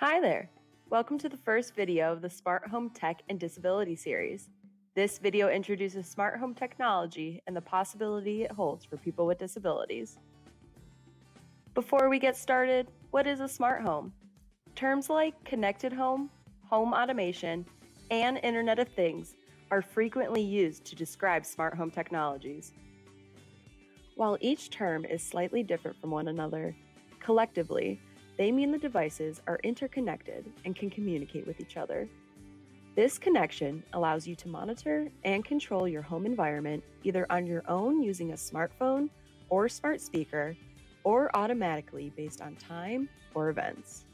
Hi there! Welcome to the first video of the Smart Home Tech and Disability series. This video introduces smart home technology and the possibility it holds for people with disabilities. Before we get started, what is a smart home? Terms like connected home, home automation, and Internet of Things are frequently used to describe smart home technologies. While each term is slightly different from one another, collectively, they mean the devices are interconnected and can communicate with each other. This connection allows you to monitor and control your home environment either on your own using a smartphone or smart speaker, or automatically based on time or events.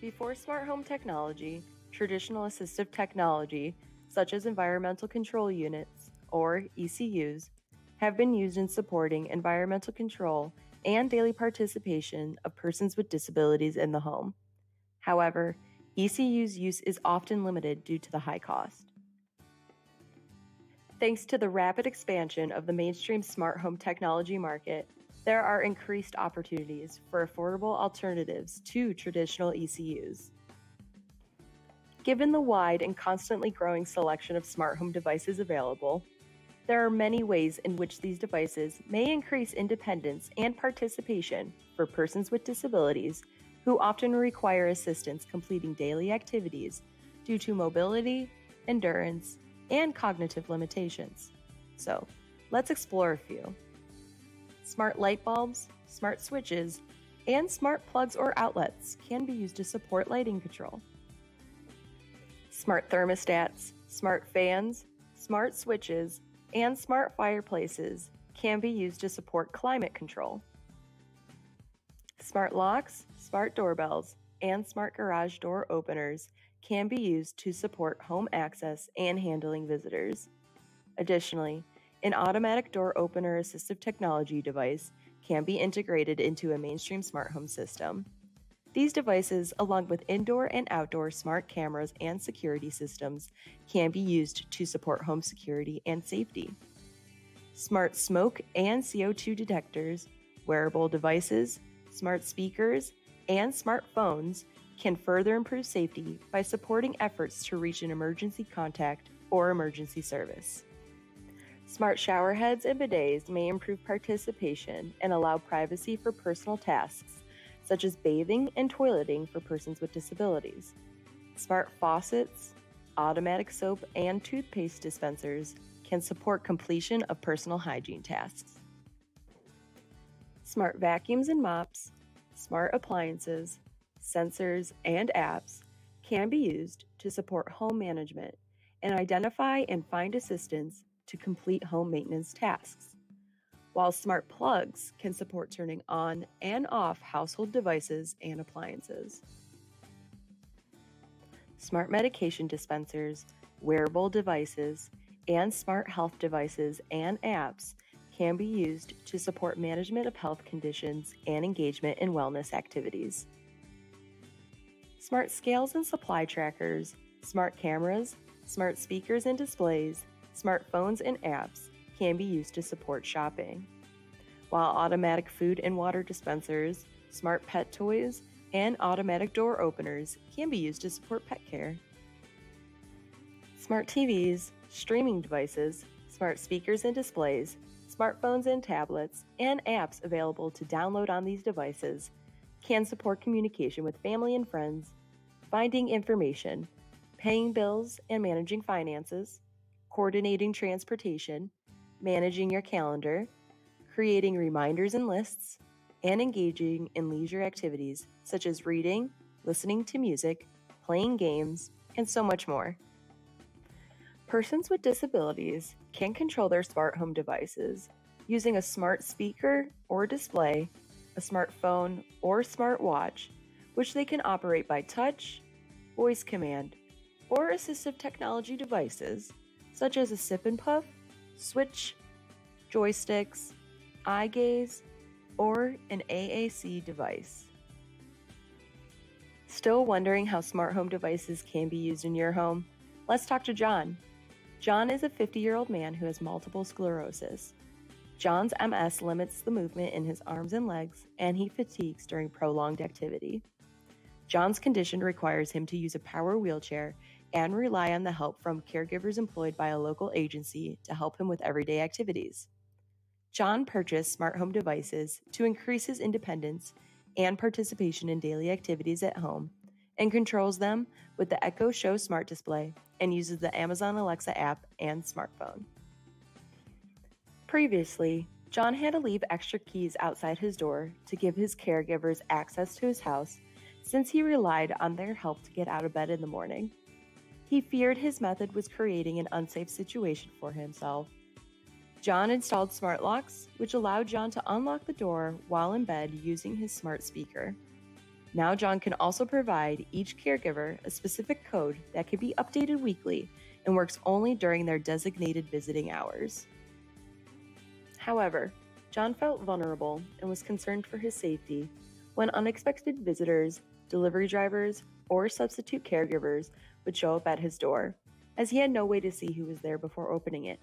Before smart home technology, traditional assistive technology, such as environmental control units or ECUs, have been used in supporting environmental control and daily participation of persons with disabilities in the home. However, ECU's use is often limited due to the high cost. Thanks to the rapid expansion of the mainstream smart home technology market, there are increased opportunities for affordable alternatives to traditional ECUs. Given the wide and constantly growing selection of smart home devices available, there are many ways in which these devices may increase independence and participation for persons with disabilities who often require assistance completing daily activities due to mobility, endurance, and cognitive limitations. So, let's explore a few. Smart light bulbs, smart switches, and smart plugs or outlets can be used to support lighting control. Smart thermostats, smart fans, smart switches, and smart fireplaces can be used to support climate control. Smart locks, smart doorbells, and smart garage door openers can be used to support home access and handling visitors. Additionally, an automatic door opener assistive technology device can be integrated into a mainstream smart home system. These devices, along with indoor and outdoor smart cameras and security systems, can be used to support home security and safety. Smart smoke and CO2 detectors, wearable devices, smart speakers, and smartphones can further improve safety by supporting efforts to reach an emergency contact or emergency service. Smart shower heads and bidets may improve participation and allow privacy for personal tasks such as bathing and toileting for persons with disabilities. Smart faucets, automatic soap, and toothpaste dispensers can support completion of personal hygiene tasks. Smart vacuums and mops, smart appliances, sensors, and apps can be used to support home management and identify and find assistance to complete home maintenance tasks while smart plugs can support turning on and off household devices and appliances. Smart medication dispensers, wearable devices, and smart health devices and apps can be used to support management of health conditions and engagement in wellness activities. Smart scales and supply trackers, smart cameras, smart speakers and displays, smartphones and apps can be used to support shopping, while automatic food and water dispensers, smart pet toys, and automatic door openers can be used to support pet care. Smart TVs, streaming devices, smart speakers and displays, smartphones and tablets, and apps available to download on these devices can support communication with family and friends, finding information, paying bills and managing finances, coordinating transportation, managing your calendar, creating reminders and lists, and engaging in leisure activities such as reading, listening to music, playing games, and so much more. Persons with disabilities can control their smart home devices using a smart speaker or display, a smartphone or smartwatch, which they can operate by touch, voice command, or assistive technology devices such as a sip and puff, switch, joysticks, eye gaze, or an AAC device. Still wondering how smart home devices can be used in your home? Let's talk to John. John is a 50 year old man who has multiple sclerosis. John's MS limits the movement in his arms and legs, and he fatigues during prolonged activity. John's condition requires him to use a power wheelchair and rely on the help from caregivers employed by a local agency to help him with everyday activities. John purchased smart home devices to increase his independence and participation in daily activities at home and controls them with the Echo Show smart display and uses the Amazon Alexa app and smartphone. Previously, John had to leave extra keys outside his door to give his caregivers access to his house since he relied on their help to get out of bed in the morning. He feared his method was creating an unsafe situation for himself. John installed smart locks, which allowed John to unlock the door while in bed using his smart speaker. Now, John can also provide each caregiver a specific code that can be updated weekly and works only during their designated visiting hours. However, John felt vulnerable and was concerned for his safety when unexpected visitors, delivery drivers, or substitute caregivers would show up at his door, as he had no way to see who was there before opening it.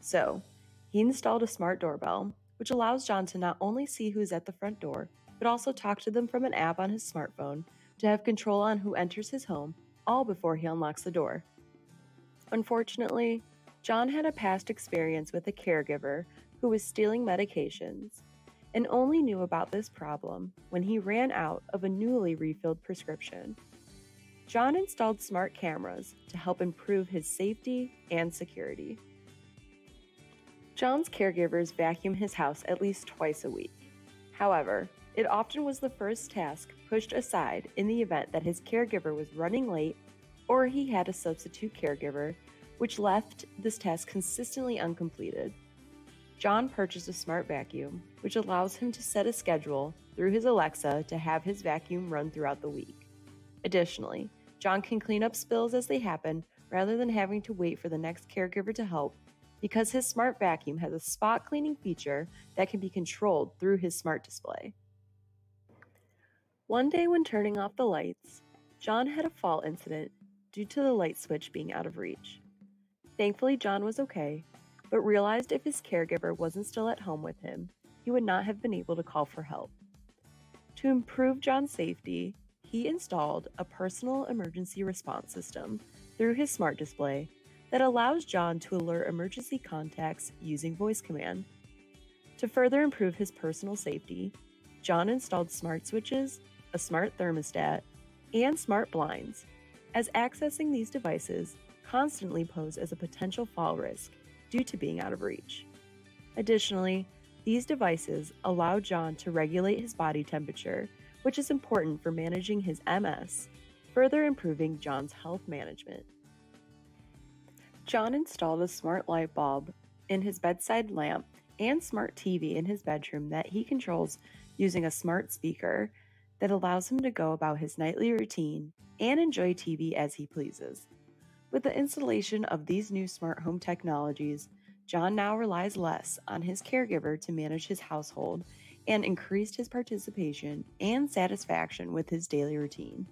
So, he installed a smart doorbell, which allows John to not only see who is at the front door, but also talk to them from an app on his smartphone to have control on who enters his home, all before he unlocks the door. Unfortunately, John had a past experience with a caregiver who was stealing medications and only knew about this problem when he ran out of a newly refilled prescription. John installed smart cameras to help improve his safety and security. John's caregivers vacuum his house at least twice a week. However, it often was the first task pushed aside in the event that his caregiver was running late or he had a substitute caregiver, which left this task consistently uncompleted. John purchased a smart vacuum, which allows him to set a schedule through his Alexa to have his vacuum run throughout the week. Additionally, John can clean up spills as they happen rather than having to wait for the next caregiver to help because his smart vacuum has a spot cleaning feature that can be controlled through his smart display. One day, when turning off the lights, John had a fall incident due to the light switch being out of reach. Thankfully, John was okay, but realized if his caregiver wasn't still at home with him, he would not have been able to call for help. To improve John's safety, he installed a personal emergency response system through his smart display that allows John to alert emergency contacts using voice command. To further improve his personal safety, John installed smart switches a smart thermostat, and smart blinds, as accessing these devices constantly pose as a potential fall risk due to being out of reach. Additionally, these devices allow John to regulate his body temperature, which is important for managing his MS, further improving John's health management. John installed a smart light bulb in his bedside lamp and smart TV in his bedroom that he controls using a smart speaker that allows him to go about his nightly routine and enjoy TV as he pleases. With the installation of these new smart home technologies, John now relies less on his caregiver to manage his household and increased his participation and satisfaction with his daily routine.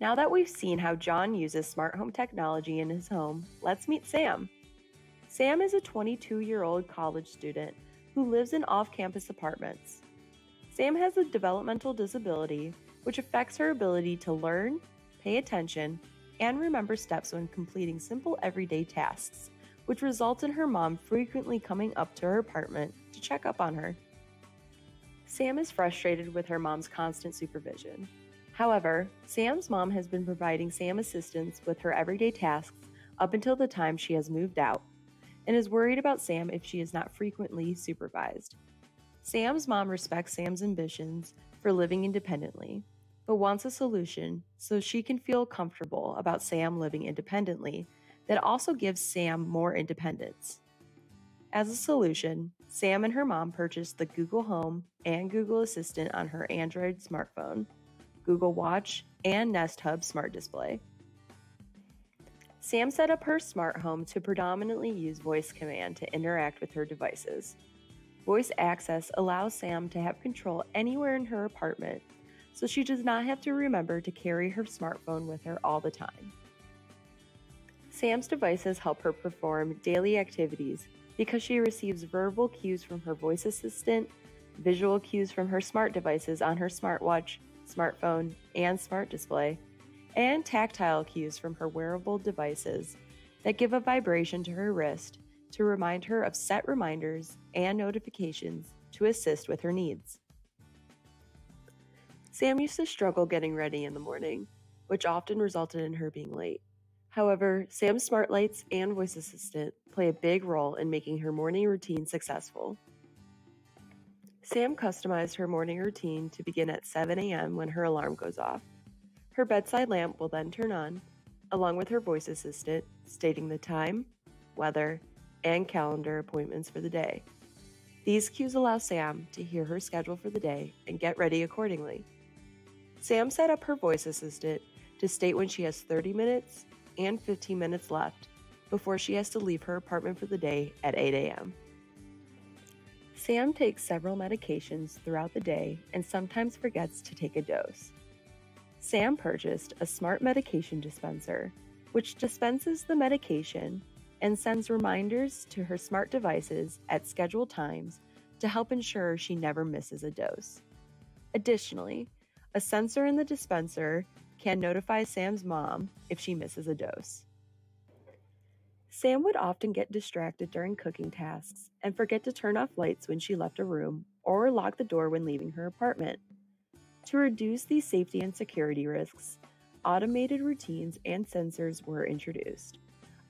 Now that we've seen how John uses smart home technology in his home, let's meet Sam. Sam is a 22 year old college student who lives in off campus apartments. Sam has a developmental disability which affects her ability to learn, pay attention, and remember steps when completing simple everyday tasks, which results in her mom frequently coming up to her apartment to check up on her. Sam is frustrated with her mom's constant supervision. However, Sam's mom has been providing Sam assistance with her everyday tasks up until the time she has moved out, and is worried about Sam if she is not frequently supervised. Sam's mom respects Sam's ambitions for living independently, but wants a solution so she can feel comfortable about Sam living independently that also gives Sam more independence. As a solution, Sam and her mom purchased the Google Home and Google Assistant on her Android smartphone, Google Watch, and Nest Hub smart display. Sam set up her smart home to predominantly use voice command to interact with her devices. Voice access allows Sam to have control anywhere in her apartment, so she does not have to remember to carry her smartphone with her all the time. Sam's devices help her perform daily activities because she receives verbal cues from her voice assistant, visual cues from her smart devices on her smartwatch, smartphone, and smart display, and tactile cues from her wearable devices that give a vibration to her wrist to remind her of set reminders and notifications to assist with her needs. Sam used to struggle getting ready in the morning, which often resulted in her being late. However, Sam's smart lights and voice assistant play a big role in making her morning routine successful. Sam customized her morning routine to begin at 7 a.m. when her alarm goes off. Her bedside lamp will then turn on, along with her voice assistant, stating the time, weather, and calendar appointments for the day. These cues allow Sam to hear her schedule for the day and get ready accordingly. Sam set up her voice assistant to state when she has 30 minutes and 15 minutes left before she has to leave her apartment for the day at 8 a.m. Sam takes several medications throughout the day and sometimes forgets to take a dose. Sam purchased a smart medication dispenser, which dispenses the medication and sends reminders to her smart devices at scheduled times to help ensure she never misses a dose. Additionally, a sensor in the dispenser can notify Sam's mom if she misses a dose. Sam would often get distracted during cooking tasks and forget to turn off lights when she left a room or lock the door when leaving her apartment. To reduce these safety and security risks, automated routines and sensors were introduced,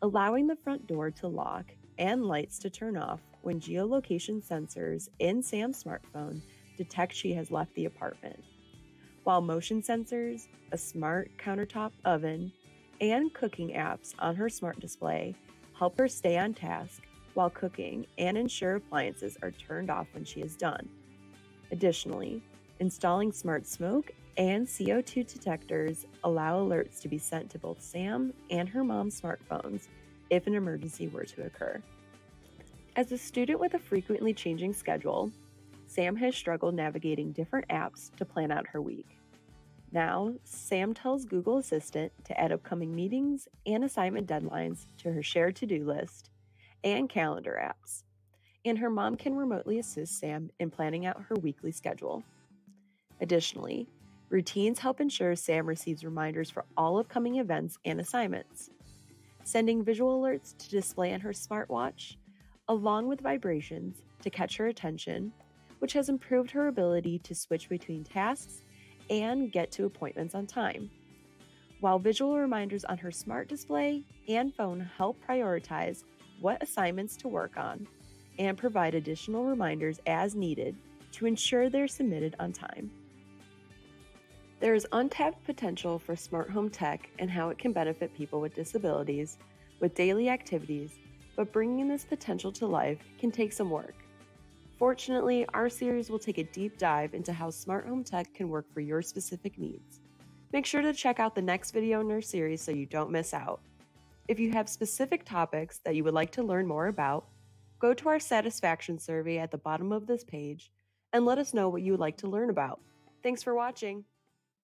allowing the front door to lock and lights to turn off when geolocation sensors in Sam's smartphone detect she has left the apartment while motion sensors, a smart countertop oven, and cooking apps on her smart display help her stay on task while cooking and ensure appliances are turned off when she is done. Additionally, installing smart smoke and CO2 detectors allow alerts to be sent to both Sam and her mom's smartphones if an emergency were to occur. As a student with a frequently changing schedule, Sam has struggled navigating different apps to plan out her week. Now, Sam tells Google Assistant to add upcoming meetings and assignment deadlines to her shared to do list and calendar apps. And her mom can remotely assist Sam in planning out her weekly schedule. Additionally, routines help ensure Sam receives reminders for all upcoming events and assignments, sending visual alerts to display on her smartwatch, along with vibrations to catch her attention, which has improved her ability to switch between tasks and get to appointments on time. While visual reminders on her smart display and phone help prioritize what assignments to work on and provide additional reminders as needed to ensure they're submitted on time. There is untapped potential for smart home tech and how it can benefit people with disabilities with daily activities, but bringing this potential to life can take some work. Fortunately, our series will take a deep dive into how smart home tech can work for your specific needs. Make sure to check out the next video in our series so you don't miss out. If you have specific topics that you would like to learn more about, go to our satisfaction survey at the bottom of this page and let us know what you would like to learn about. Thanks for watching!